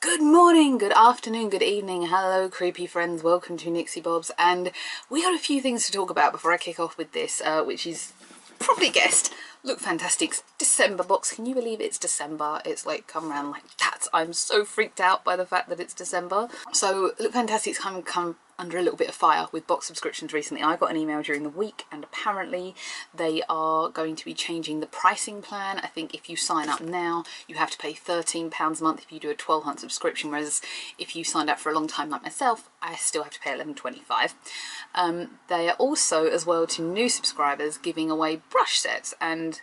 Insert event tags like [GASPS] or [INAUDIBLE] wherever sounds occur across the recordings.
Good morning, good afternoon, good evening, hello creepy friends, welcome to NixyBobs and we got a few things to talk about before I kick off with this uh, which is probably guessed Look Fantastic's December box. Can you believe it's December? It's like come around like that. I'm so freaked out by the fact that it's December. So Look Fantastic's come come under a little bit of fire with box subscriptions recently. I got an email during the week and apparently they are going to be changing the pricing plan. I think if you sign up now, you have to pay £13 a month if you do a 12 month subscription, whereas if you signed up for a long time like myself, I still have to pay $11.25. Um, they are also, as well to new subscribers, giving away brush sets and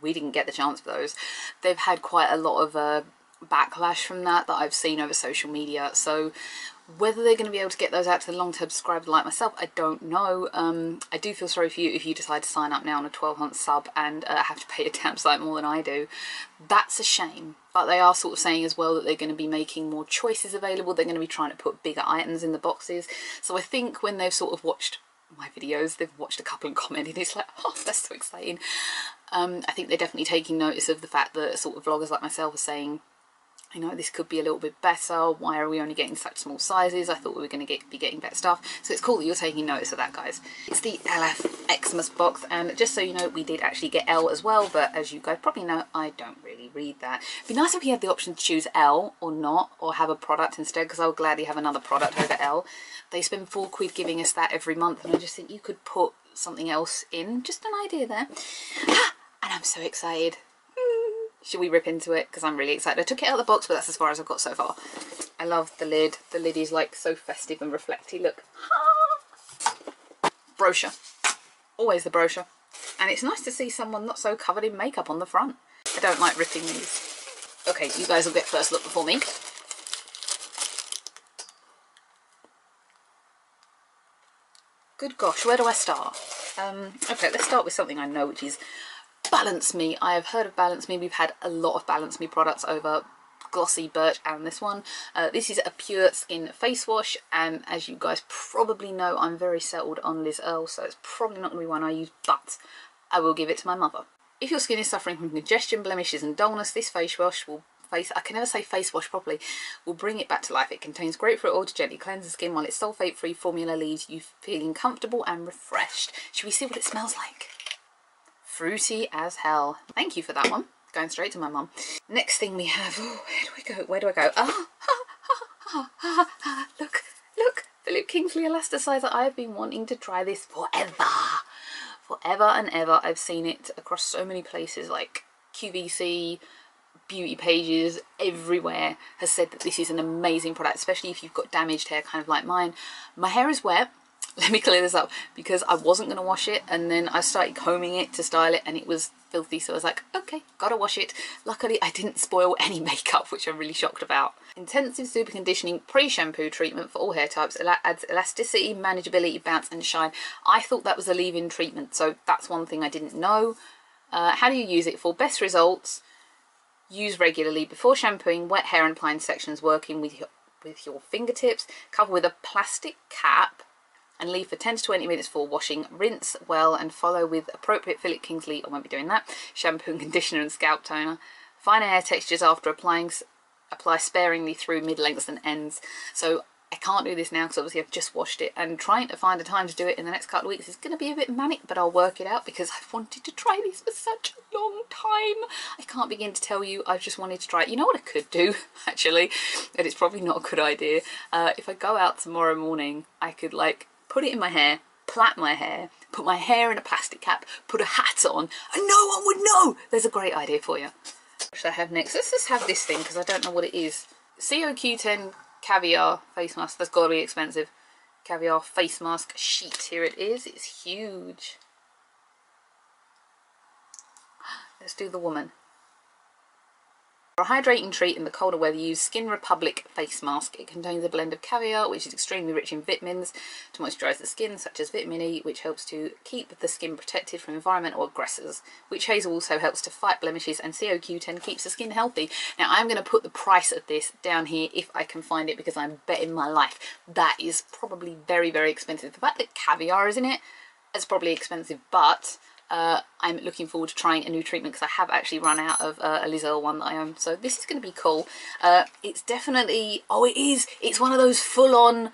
we didn't get the chance for those. They've had quite a lot of uh, backlash from that that I've seen over social media. So whether they're going to be able to get those out to the long-term subscribers like myself, I don't know. Um, I do feel sorry for you if you decide to sign up now on a 12-month sub and uh, have to pay a damn sight more than I do. That's a shame. But they are sort of saying as well that they're going to be making more choices available. They're going to be trying to put bigger items in the boxes. So I think when they've sort of watched my videos, they've watched a couple and commented, it's like, [LAUGHS] oh, that's so exciting. Um, I think they're definitely taking notice of the fact that sort of vloggers like myself are saying, you know, this could be a little bit better. Why are we only getting such small sizes? I thought we were going to get, be getting better stuff. So it's cool that you're taking notice of that, guys. It's the LF Xmas box, and just so you know, we did actually get Elle as well, but as you guys probably know, I don't really read that. It'd be nice if you had the option to choose Elle or not, or have a product instead, because I would gladly have another product over Elle. They spend four quid giving us that every month, and I just think you could put something else in. Just an idea there. [GASPS] and I'm so excited. Should we rip into it? Because I'm really excited. I took it out of the box, but that's as far as I've got so far. I love the lid. The lid is like so festive and reflecty. Look. [GASPS] Brochure. Always the brochure. And it's nice to see someone not so covered in makeup on the front. I don't like ripping these. Okay, you guys will get first look before me. Good gosh, where do I start? Um, okay, let's start with something I know, which is Balance Me. I have heard of Balance Me. We've had a lot of Balance Me products over Glossy Birch and this one. Uh, this is a pure skin face wash and as you guys probably know I'm very settled on Liz Earle so it's probably not going to be one I use but I will give it to my mother. If your skin is suffering from congestion, blemishes and dullness this face wash will face I can never say face wash properly will bring it back to life. It contains grapefruit oil to gently cleanse the skin while its sulfate free formula leaves you feeling comfortable and refreshed. Should we see what it smells like? Fruity as hell. Thank you for that one. Going straight to my mum. Next thing we have, oh, where do I go? Where do I go? Ah, [LAUGHS] ha, ha, look, look, Philip Kingsley Elasticizer. I have been wanting to try this forever. Forever and ever. I've seen it across so many places like QVC, beauty pages everywhere has said that this is an amazing product especially if you've got damaged hair kind of like mine my hair is wet let me clear this up because I wasn't going to wash it and then I started combing it to style it and it was filthy so I was like okay gotta wash it. Luckily I didn't spoil any [LAUGHS] makeup which I'm really shocked about. Intensive super conditioning pre-shampoo treatment for all hair types adds elasticity manageability bounce and shine. I thought that was a leave-in treatment so that's one thing I didn't know. Uh, how do you use it for? Best results use regularly before shampooing wet hair and applying sections working with your with your fingertips cover with a plastic cap and leave for 10 to 20 minutes for washing. Rinse well and follow with appropriate Philip Kingsley, I won't be doing that, shampoo and conditioner and scalp toner. Finer hair textures after applying, apply sparingly through mid-lengths and ends. So I can't do this now because obviously I've just washed it and trying to find a time to do it in the next couple of weeks is going to be a bit manic but I'll work it out because I've wanted to try this for such a long time. I can't begin to tell you I've just wanted to try it. You know what I could do [LAUGHS] actually and it's probably not a good idea. Uh, if I go out tomorrow morning I could like put it in my hair, plait my hair, put my hair in a plastic cap, put a hat on, and no one would know. There's a great idea for you. What should I have next? Let's just have this thing because I don't know what it is. COQ10 caviar face mask. That's got to be expensive. Caviar face mask sheet. Here it is. It's huge. [GASPS] Let's do the woman. For a hydrating treat in the colder weather, use Skin Republic face mask. It contains a blend of caviar, which is extremely rich in vitamins to moisturise the skin, such as vitamin E, which helps to keep the skin protected from environmental aggressors. Witch hazel also helps to fight blemishes, and CoQ10 keeps the skin healthy. Now, I'm going to put the price of this down here if I can find it, because I'm betting my life that is probably very, very expensive. The fact that caviar is in it, it is probably expensive, but uh, I'm looking forward to trying a new treatment because I have actually run out of uh, a Liz Earle one that I own. So this is going to be cool. Uh, it's definitely, oh it is, it's one of those full-on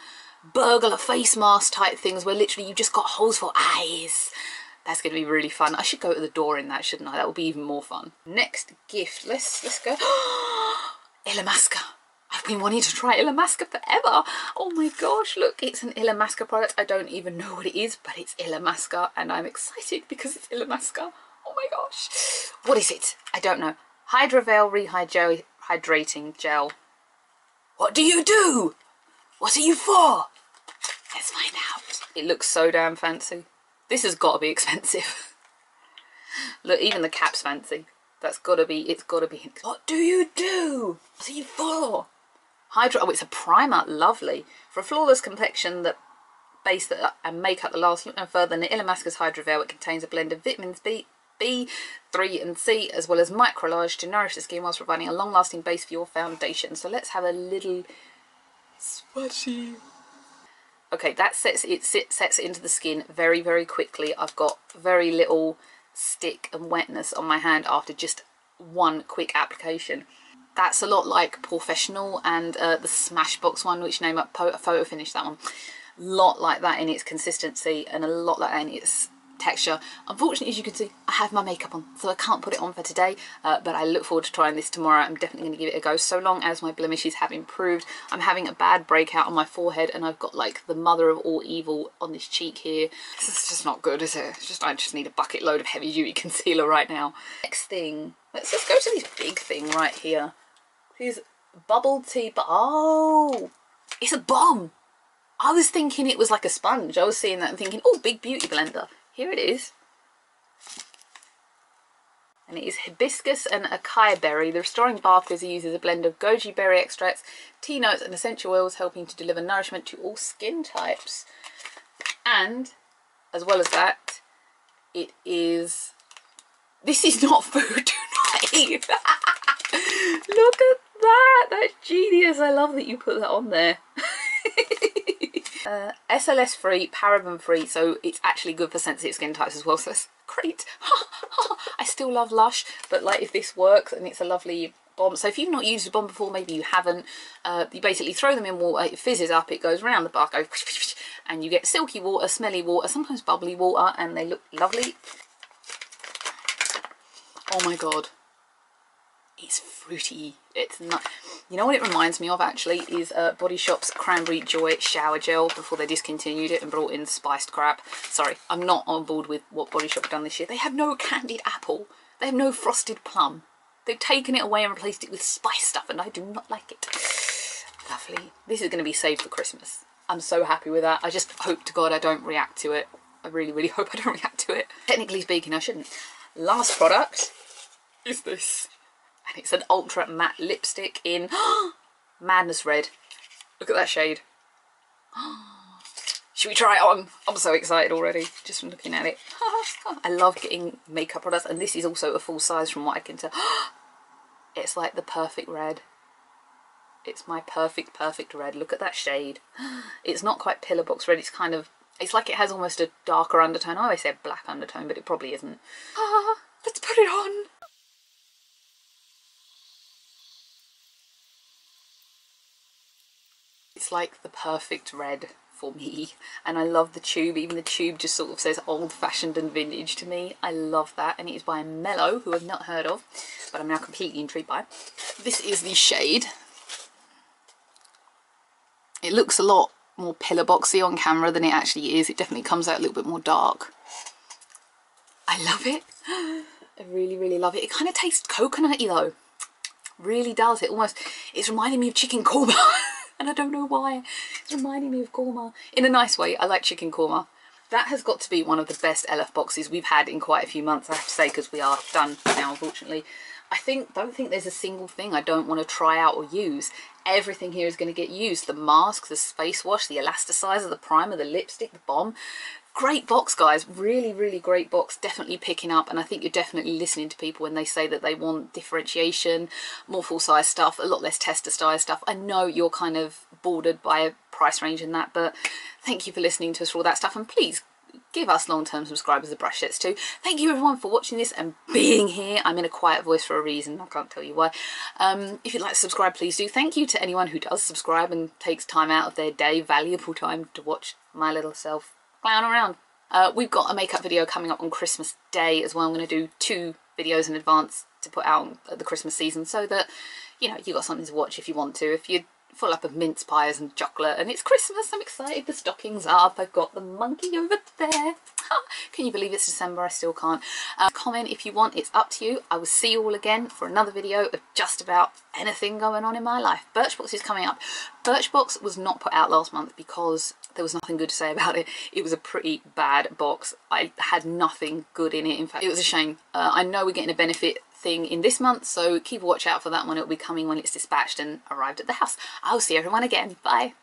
burglar face mask type things where literally you've just got holes for eyes. That's going to be really fun. I should go to the door in that, shouldn't I? That will be even more fun. Next gift. Let's let's go. [GASPS] Illamasqua. I've been wanting to try Illamasqua forever. Oh my gosh, look, it's an Illamasqua product. I don't even know what it is, but it's Illamasqua and I'm excited because it's Illamasqua. Oh my gosh. What is it? I don't know. Hydra Veil Rehydrating Gel. What do you do? What are you for? Let's find out. It looks so damn fancy. This has got to be expensive. [LAUGHS] Look, even the cap's fancy. That's got to be, it's got to be. What do you do? What are you for? Hydro, oh, it's a primer. Lovely. For a flawless complexion that base that and make makeup that lasts no further than the Hydra Hydrovel. It contains a blend of vitamins B, B, 3 and C as well as microalgae to nourish the skin whilst providing a long-lasting base for your foundation. So let's have a little swatchy. Okay, that sets it sets into the skin very, very quickly. I've got very little stick and wetness on my hand after just one quick application. That's a lot like POREfessional and uh, the Smashbox one, which name up photo finish that one. Lot like that in its consistency and a lot like that in its texture. Unfortunately, as you can see, I have my makeup on, so I can't put it on for today, uh, but I look forward to trying this tomorrow. I'm definitely going to give it a go, so long as my blemishes have improved. I'm having a bad breakout on my forehead, and I've got like the mother of all evil on this cheek here. This is just not good, is it? It's just I just need a bucket load of heavy duty [LAUGHS] concealer right now. Next thing, let's just go to this big thing right here. These Bubble T, but oh, it's a bomb. I was thinking it was like a sponge. I was seeing that and thinking, oh, big beauty blender. Here it is. And it is hibiscus and acai berry. The restoring bath cleanser uses a blend of goji berry extracts, tea notes and essential oils helping to deliver nourishment to all skin types. And as well as that, it is... This is not food, [LAUGHS] do not eat. [LAUGHS] [LAUGHS] Look at that, that's genius. I love that you put that on there. [LAUGHS] Uh, SLS free, paraben free, so it's actually good for sensitive skin types as well, so that's great. [LAUGHS] I still love Lush, but like if this works and it's a lovely bomb. So if you've not used a bomb before, maybe you haven't, uh, you basically throw them in water, it fizzes up, it goes around the bar, goes and you get silky water, smelly water, sometimes bubbly water, and they look lovely. Oh my god. It's fruity. It's not. You know what it reminds me of actually is uh, Body Shop's Cranberry Joy Shower Gel before they discontinued it and brought in spiced crap. Sorry, I'm not on board with what Body Shop done this year. They have no candied apple. They have no frosted plum. They've taken it away and replaced it with spice stuff and I do not like it. Lovely. This is going to be saved for Christmas. I'm so happy with that. I just hope to God I don't react to it. I really, really [LAUGHS] hope I don't react to it. Technically speaking, I shouldn't. Last product is this and it's an ultra matte lipstick in [GASPS] Madness Red. Look at that shade. [GASPS] Should we try it on? I'm so excited already, just from looking at it. [LAUGHS] I love getting makeup products, and this is also a full size from what I can tell. [GASPS] It's like the perfect red. It's my perfect, perfect red. Look at that shade. It's not quite pillar box red, it's kind of, it's like it has almost a darker undertone. I always say black undertone, but it probably isn't. let's put it on. It's like the perfect red for me. And I love the tube even the tube just sort of says old-fashioned and vintage to me. I love that. And it is by Mellow who I've not heard of but I'm now completely intrigued by. This is the shade. It looks a lot more pillar boxy on camera than it actually is. It definitely comes out a little bit more dark. I love it. [GASPS] I really really love it. It kind of tastes coconutty though. Really does. It almost it's reminding me of chicken korma [LAUGHS] and I don't know why. It's reminding me of korma. In a nice way, I like chicken korma. That has got to be one of the best LF boxes we've had in quite a few months, I have to say, because we are done now, unfortunately. I think don't think there's a single thing I don't want to try out or use. Everything here is going to get used. The mask, the space wash, the elasticizer, the primer, the lipstick, the bomb great box guys really really great box definitely picking up and I think you're definitely listening to people when they say that they want differentiation more full size stuff a lot less tester style stuff I know you're kind of bordered by a price range and that but thank you for listening to us for all that stuff and please give us long-term subscribers the brush sets too. Thank you everyone for watching this and being here. I'm in a quiet voice for a reason. I can't tell you why. Um, if you'd like to subscribe, please do. Thank you to anyone who does subscribe and takes time out of their day, valuable time, to watch my little self clown around. Uh, we've got a makeup video coming up on Christmas Day as well. I'm going to do two videos in advance to put out at the Christmas season so that, you know, you got something to watch if you want to. If you're full up of mince pies and chocolate and it's Christmas, I'm excited. The stocking's up. I've got the monkey over there. [LAUGHS] Can you believe it's December? I still can't. Uh, comment if you want. It's up to you. I will see you all again for another video of just about anything going on in my life. Birchbox is coming up. Birchbox was not put out last month because there was nothing good to say about it. It was a pretty bad box. I had nothing good in it. In fact, it was a shame. Uh, I know we're getting a benefit thing in this month, so keep a watch out for that one. It'll be coming when it's dispatched and arrived at the house. I'll see everyone again. Bye.